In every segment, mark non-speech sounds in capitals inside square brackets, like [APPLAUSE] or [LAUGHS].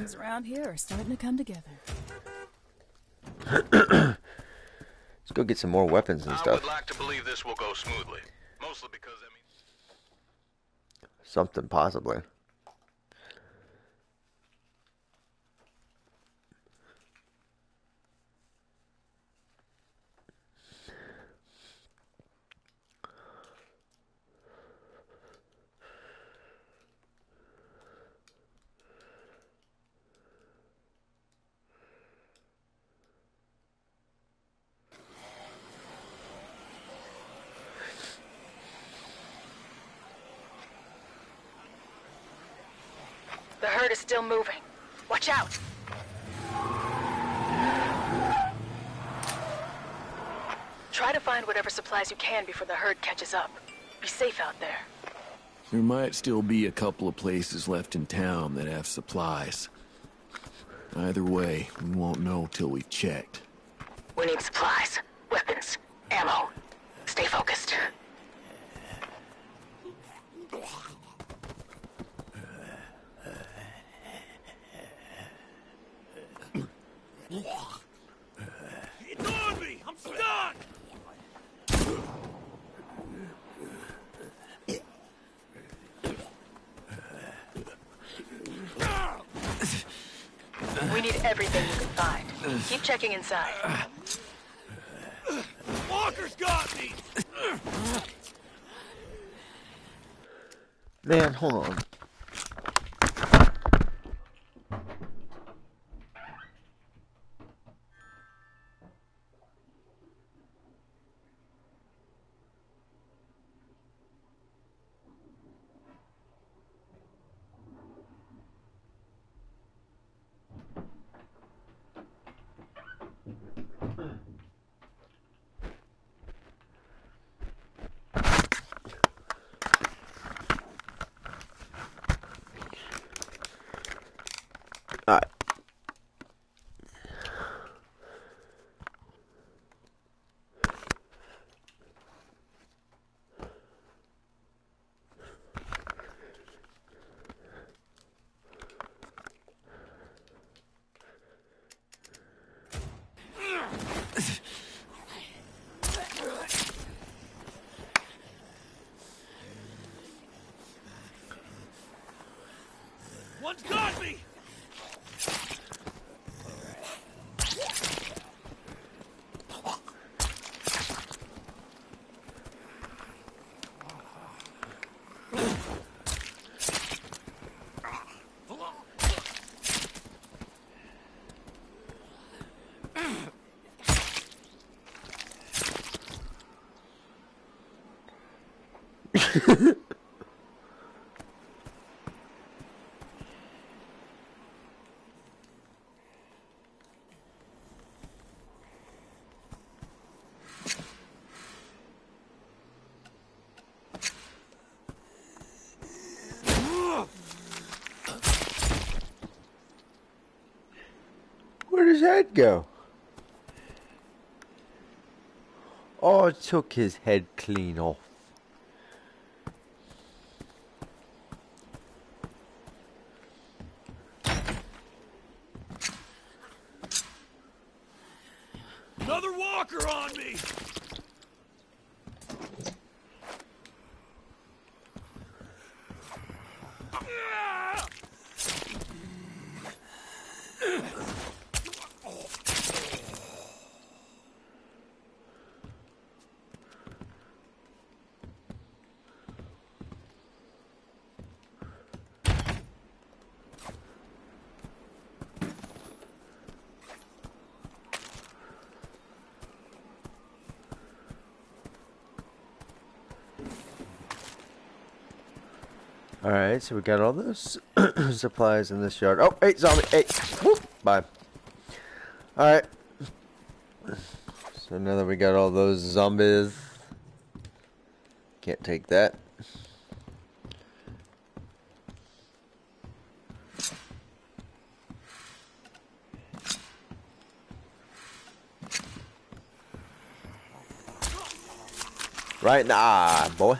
Things around here are starting to come together. [CLEARS THROAT] Let's go get some more weapons and stuff. I stuff. would like to believe this will go smoothly. Mostly because, I mean... Something possibly. The herd is still moving. Watch out! Try to find whatever supplies you can before the herd catches up. Be safe out there. There might still be a couple of places left in town that have supplies. Either way, we won't know till we've checked. We need supplies, weapons, ammo. Stay focused. It's on me! I'm stuck! We need everything you can find. Keep checking inside. Walker's got me! Man, hold on. Alright. One's got me! Where does that go? Oh, it took his head clean off. Another walker on me! Alright, so we got all those [CLEARS THROAT] supplies in this yard. Oh, hey, zombie! Hey! Whoop! Bye. Alright. So now that we got all those zombies, can't take that. Right now, boy.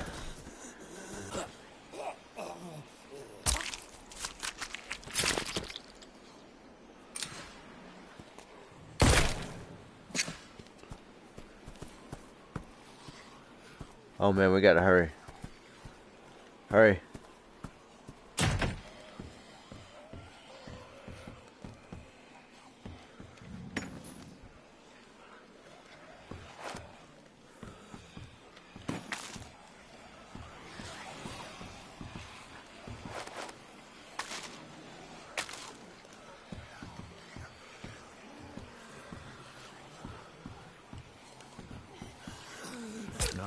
Oh man, we gotta hurry. Hurry.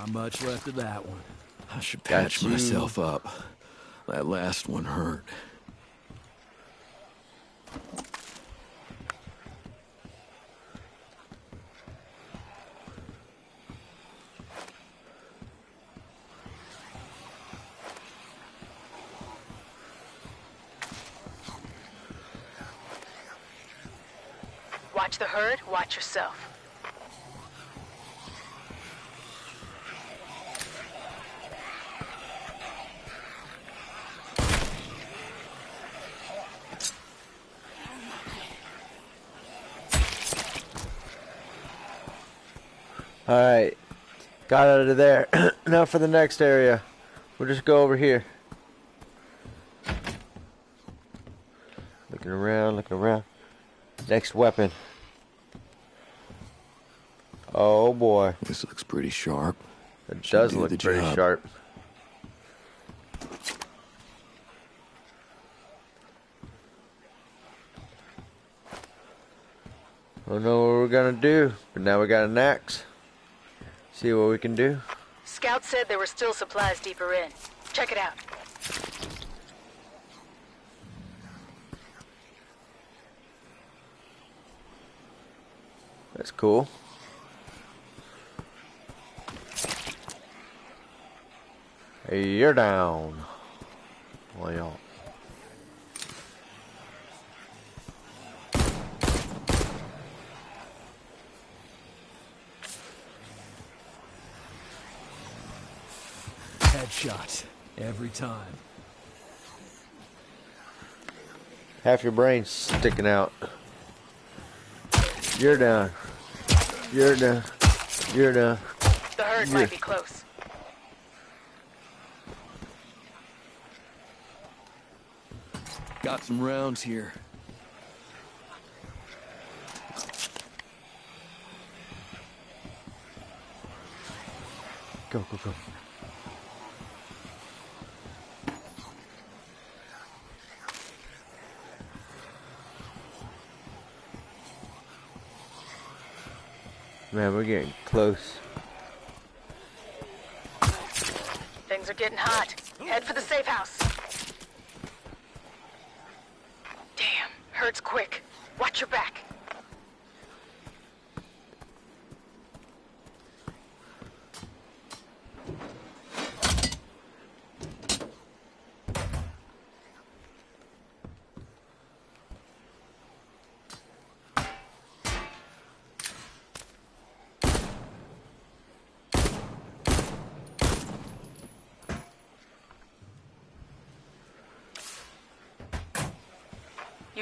Not much left of that one. I should patch myself up. That last one hurt. Watch the herd, watch yourself. Alright. Got out of there. [CLEARS THROAT] now for the next area. We'll just go over here. Looking around, looking around. Next weapon. Oh boy. This looks pretty sharp. It Should does do look pretty job. sharp. I don't know what we're gonna do, but now we got an axe. See what we can do. Scout said there were still supplies deeper in. Check it out. That's cool. Hey, you're down. Well, Headshots. Every time. half your brain's sticking out. You're down. You're down. You're down. The herd Yeah. might be close. Got some rounds here. Go, go, go. Man, we're getting close. Things are getting hot. Head for the safe house. Damn, herd's quick. Watch your back.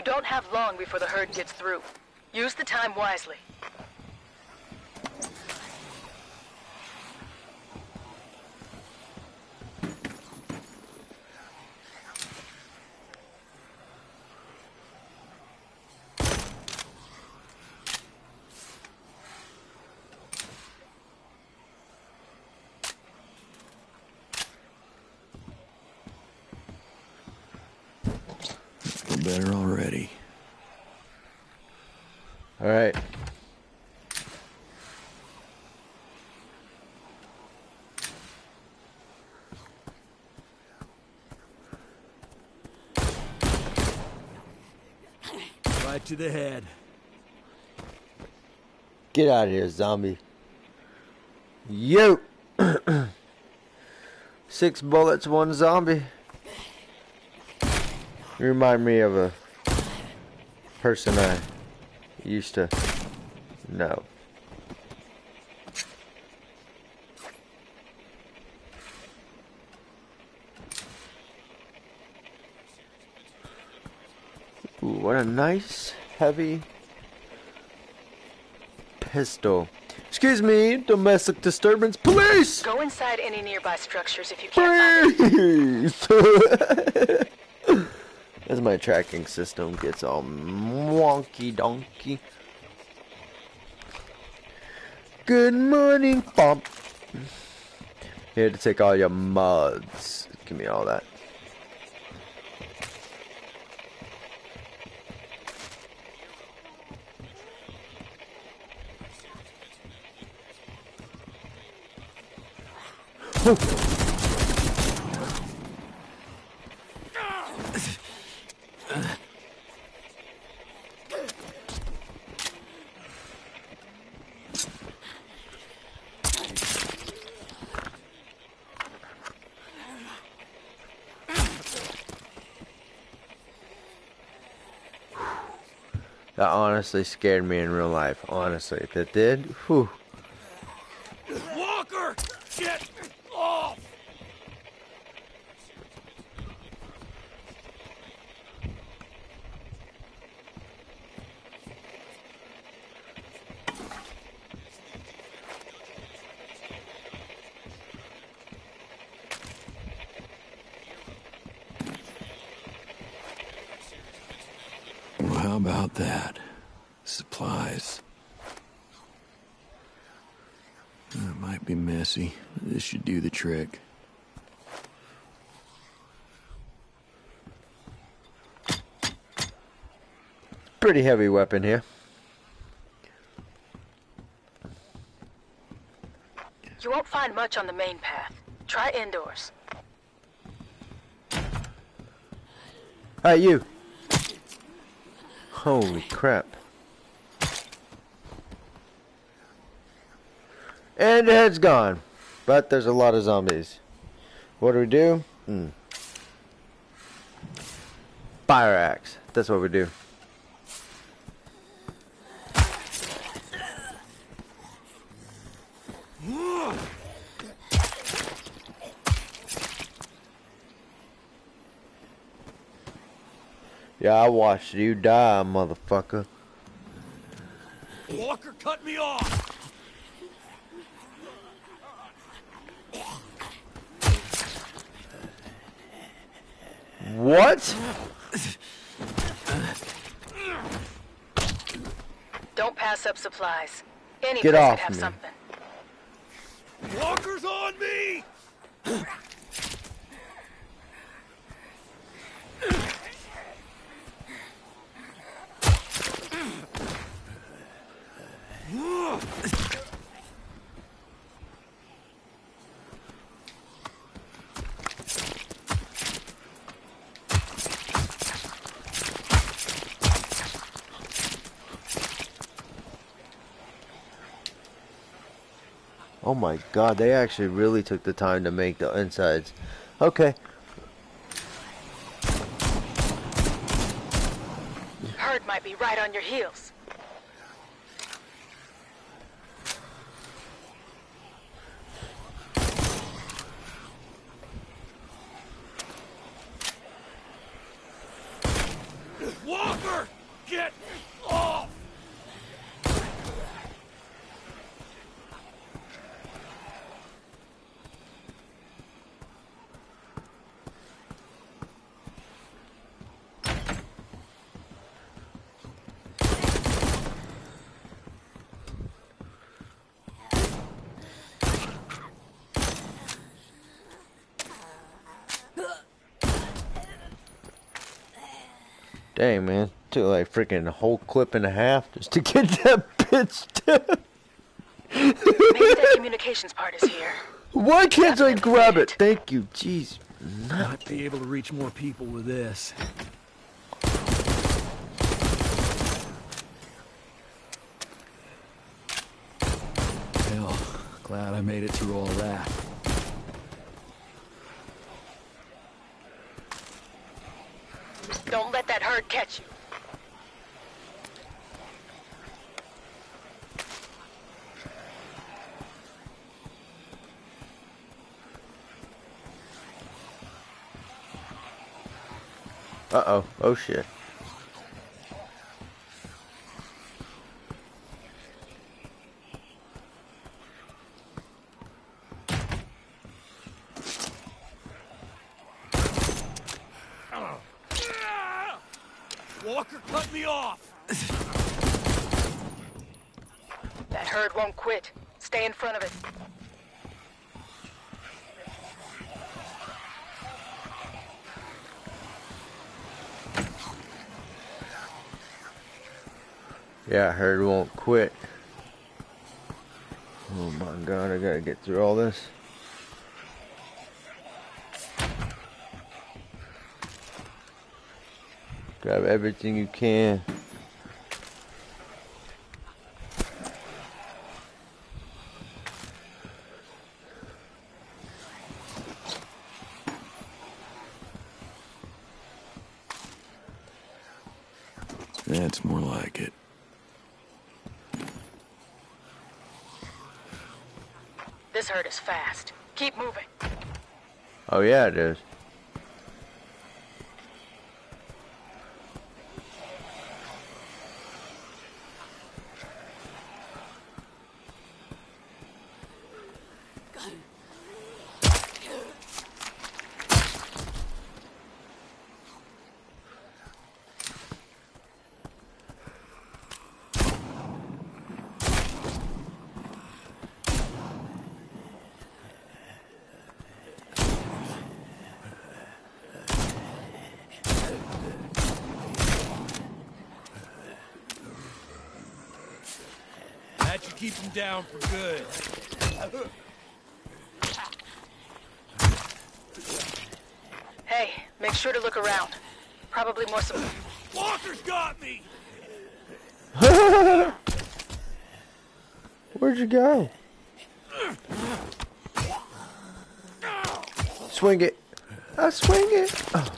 You don't have long before the herd gets through. Use the time wisely. Better already. All right. Right to the head. Get out of here, zombie. You. [CLEARS THROAT] Six bullets, one zombie. You remind me of a person I used to know. Ooh, what a nice, heavy pistol. Excuse me, domestic disturbance. Police! Go inside any nearby structures if you can't find it. [LAUGHS] My tracking system gets all wonky donkey. Good morning, Bob. Here to take all your muds. Give me all that. That honestly scared me in real life. Honestly, that did. Whew. Walker! Get off! Well, how about that? Supplies. It might be messy. but This should do the trick. Pretty heavy weapon here. You won't find much on the main path. Try indoors. Hey, you. Holy crap. And the head's gone. But there's a lot of zombies. What do we do? Hmm. Fire axe. That's what we do. Yeah, I watched you die, motherfucker. Walker cut me off! What? Don't pass up supplies. Any Get place off could have me. something. Walker's on me! [LAUGHS] my god, they actually really took the time to make the insides. Okay. Herd might be right on your heels. Walker! Get off! Dang, man. Took like freaking a whole clip and a half just to get [LAUGHS] that bitch down. Maybe that communications part is here. Why can't I grab it. it? Thank you, jeez. Might be able to reach more people with this. Hell, glad I made it through all that. Don't let that herd catch you. Uh-oh. Oh, shit. fucker cut me off! That herd won't quit. Stay in front of it. Yeah, herd won't quit. Oh my god, I gotta get through all this. Grab everything you can. That's more like it. This herd is fast. Keep moving. It is. That should keep him down for good. Hey, make sure to look around. Probably more some. Walker's got me! [LAUGHS] Where'd you go? Swing it. I swing it. Oh.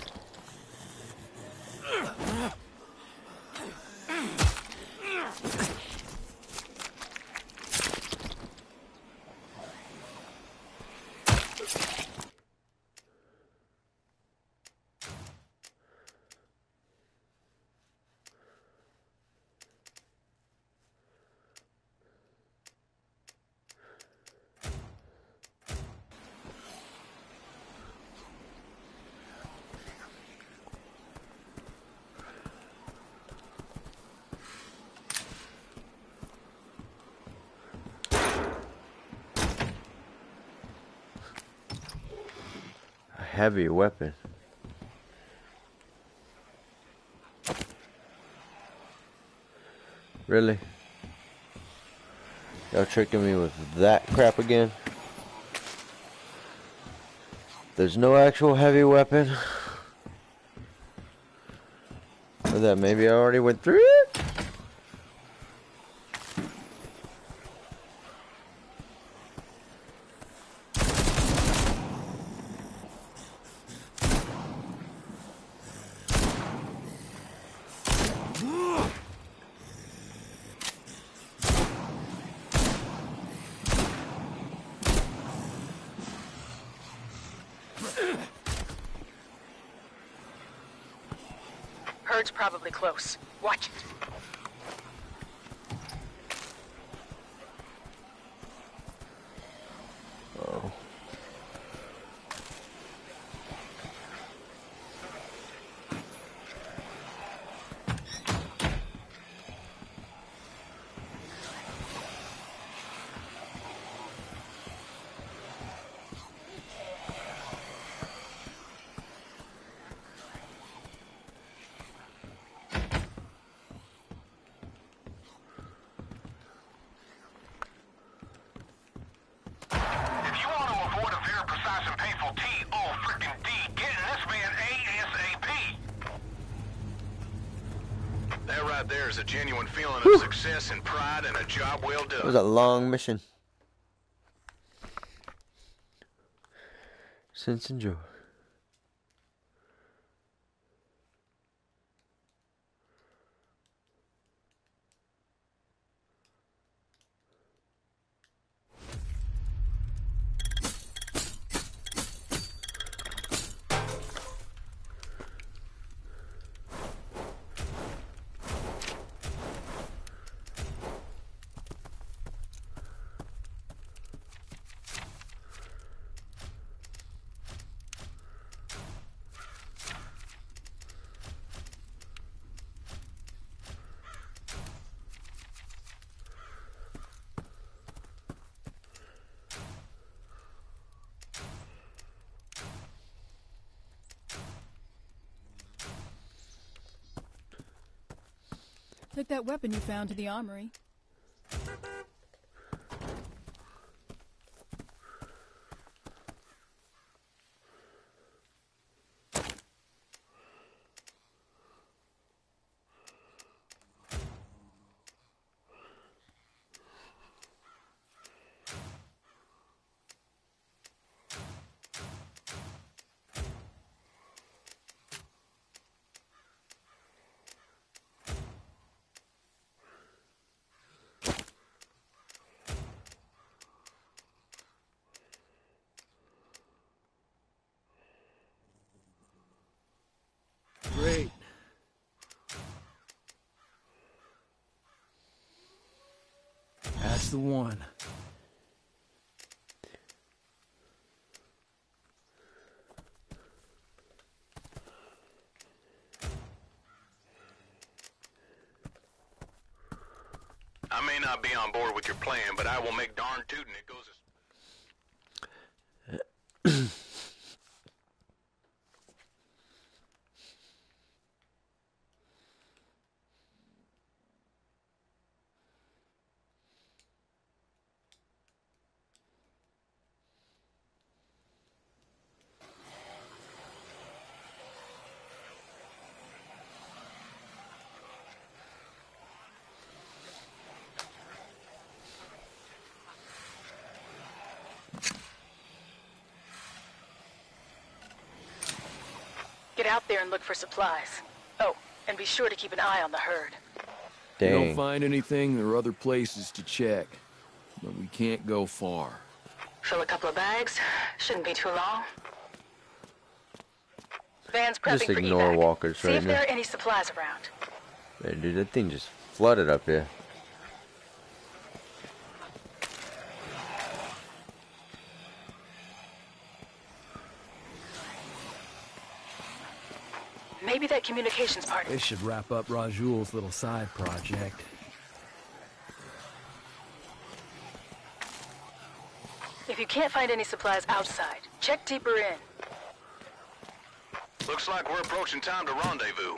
A heavy weapon. Really? Y'all tricking me with that crap again? There's no actual heavy weapon. Or that maybe I already went through it? Herd's probably close. Watch it. That right there is a genuine feeling of success and pride and a job well It was a long mission. Sense and joy. Took that weapon you found to the armory. Great. That's the one. I may not be on board with your plan, but I will make darn tootin' it goes Get out there and look for supplies. Oh, and be sure to keep an eye on the herd. We don't find anything, there are other places to check. But we can't go far. Fill a couple of bags. Shouldn't be too long. Van's prepping Just ignore evac. walkers See right if now. there are any supplies around. Man, dude, that thing just flooded up here. Maybe that communications part. This should wrap up Rajul's little side project. If you can't find any supplies outside, check deeper in. Looks like we're approaching time to rendezvous.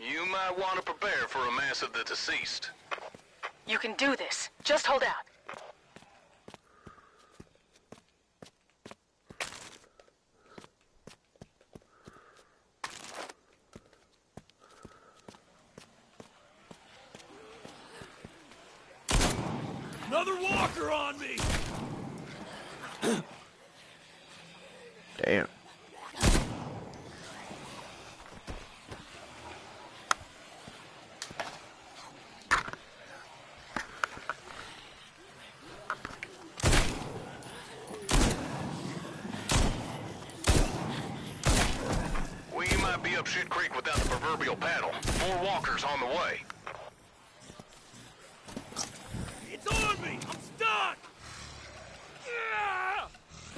You might want to prepare for a mass of the deceased. You can do this. Just hold out. Another walker on me! Damn.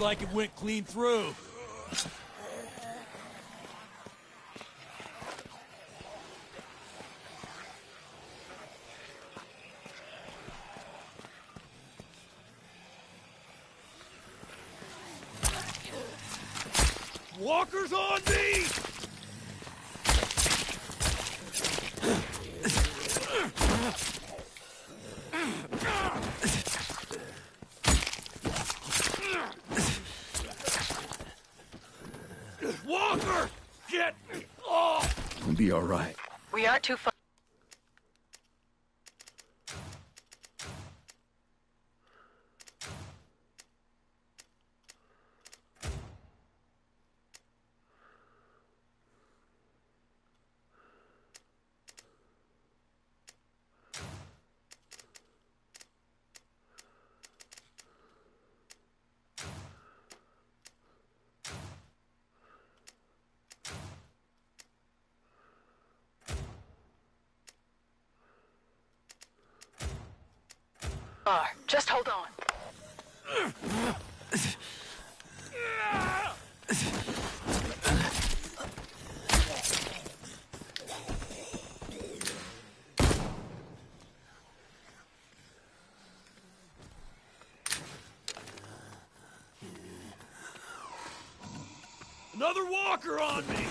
Like it went clean through. Walker's on me! Walker! Get off! We'll be alright. We aren't too far. Bar. Just hold on. Another walker on me!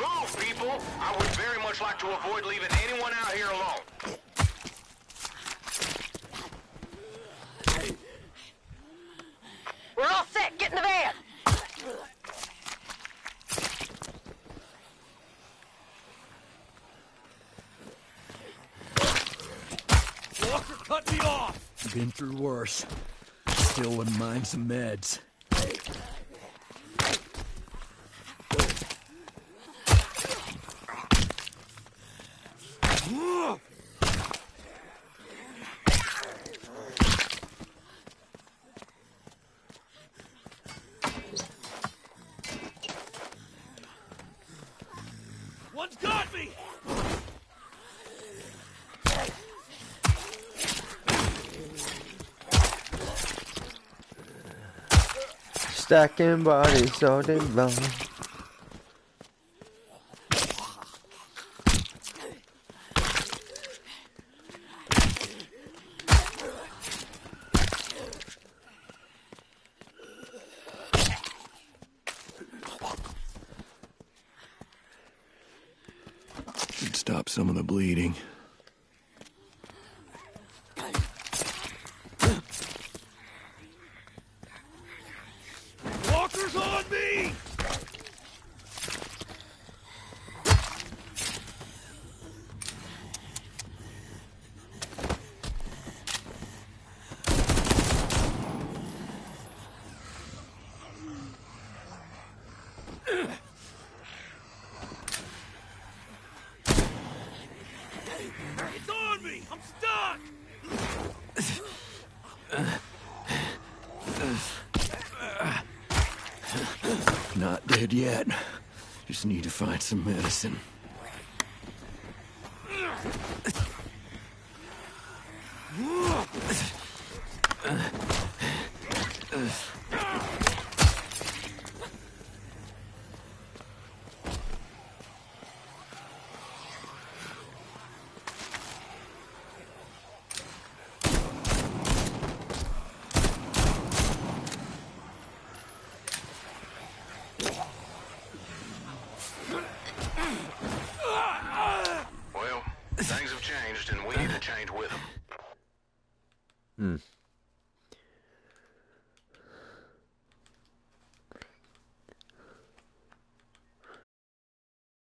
Move, people! I would very much like to avoid leaving anyone out here alone. We're all set. Get in the van. Walker cut me off! Been through worse. Still wouldn't mind some meds. One's got me! Stacking bodies all day long. Should stop some of the bleeding. Walker's on me! It's on me! I'm stuck! Not dead yet. Just need to find some medicine.